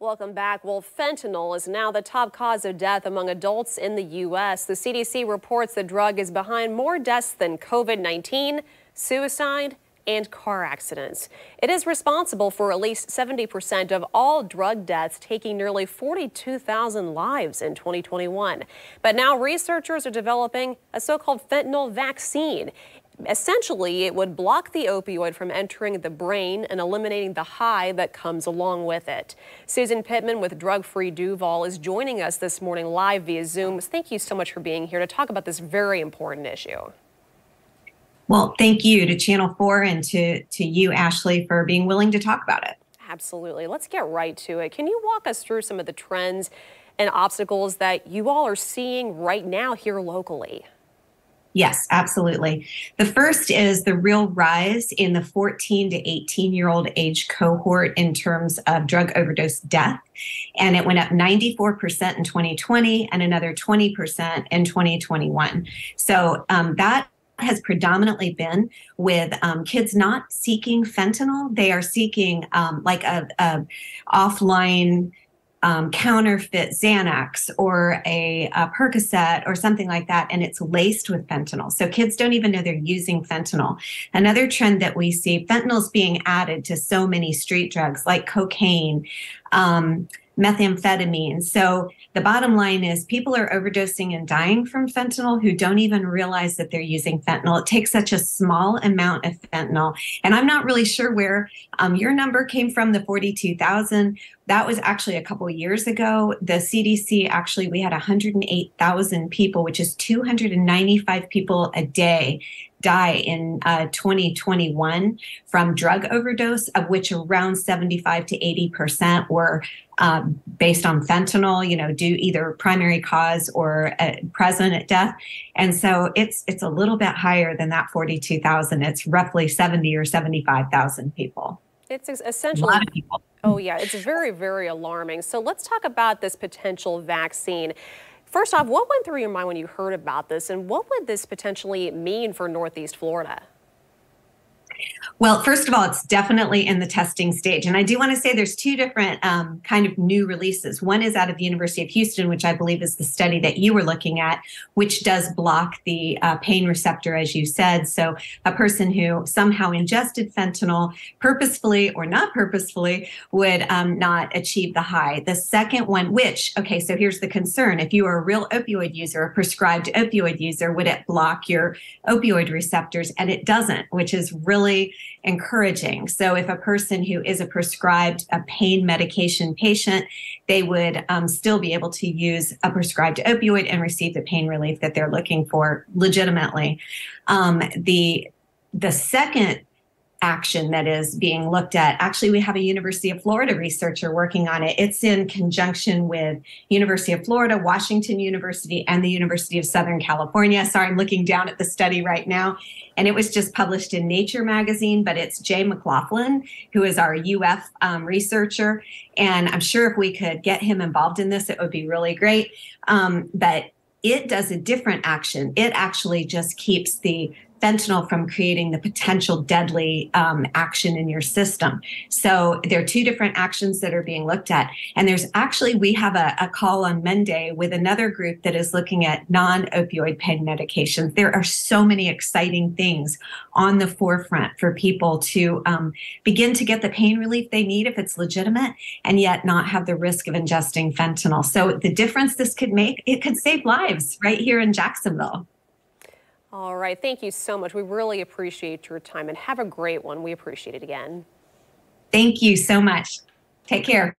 Welcome back. Well, fentanyl is now the top cause of death among adults in the U.S. The CDC reports the drug is behind more deaths than COVID 19, suicide, and car accidents. It is responsible for at least 70% of all drug deaths, taking nearly 42,000 lives in 2021. But now researchers are developing a so called fentanyl vaccine. Essentially, it would block the opioid from entering the brain and eliminating the high that comes along with it. Susan Pittman with Drug Free Duval is joining us this morning live via Zoom. Thank you so much for being here to talk about this very important issue. Well, thank you to Channel 4 and to, to you, Ashley, for being willing to talk about it. Absolutely. Let's get right to it. Can you walk us through some of the trends and obstacles that you all are seeing right now here locally? Yes, absolutely. The first is the real rise in the 14 to 18 year old age cohort in terms of drug overdose death. And it went up 94% in 2020 and another 20% in 2021. So um, that has predominantly been with um, kids not seeking fentanyl. They are seeking um, like a, a offline um, counterfeit Xanax or a, a, Percocet or something like that, and it's laced with fentanyl. So kids don't even know they're using fentanyl. Another trend that we see fentanyl is being added to so many street drugs like cocaine. Um, methamphetamine. So the bottom line is people are overdosing and dying from fentanyl who don't even realize that they're using fentanyl. It takes such a small amount of fentanyl. And I'm not really sure where um, your number came from, the 42,000. That was actually a couple years ago. The CDC actually, we had 108,000 people, which is 295 people a day die in uh, 2021 from drug overdose, of which around 75 to 80 percent were uh, based on fentanyl. You know, due either primary cause or uh, present at death, and so it's it's a little bit higher than that 42,000. It's roughly 70 or 75,000 people. It's essentially a lot of people. Oh yeah, it's very very alarming. So let's talk about this potential vaccine. First off, what went through your mind when you heard about this, and what would this potentially mean for Northeast Florida? Well, first of all, it's definitely in the testing stage. And I do want to say there's two different um, kind of new releases. One is out of the University of Houston, which I believe is the study that you were looking at, which does block the uh, pain receptor, as you said. So a person who somehow ingested fentanyl purposefully or not purposefully would um, not achieve the high. The second one, which, okay, so here's the concern. If you are a real opioid user, a prescribed opioid user, would it block your opioid receptors? And it doesn't, which is really encouraging. So if a person who is a prescribed a pain medication patient, they would um, still be able to use a prescribed opioid and receive the pain relief that they're looking for legitimately. Um, the the second action that is being looked at. Actually, we have a University of Florida researcher working on it. It's in conjunction with University of Florida, Washington University, and the University of Southern California. Sorry, I'm looking down at the study right now. And it was just published in Nature magazine, but it's Jay McLaughlin, who is our UF um, researcher. And I'm sure if we could get him involved in this, it would be really great. Um, but it does a different action. It actually just keeps the fentanyl from creating the potential deadly um, action in your system. So there are two different actions that are being looked at. And there's actually, we have a, a call on Monday with another group that is looking at non opioid pain medications. There are so many exciting things on the forefront for people to um, begin to get the pain relief they need if it's legitimate and yet not have the risk of ingesting fentanyl. So the difference this could make, it could save lives right here in Jacksonville. All right. Thank you so much. We really appreciate your time and have a great one. We appreciate it again. Thank you so much. Take care.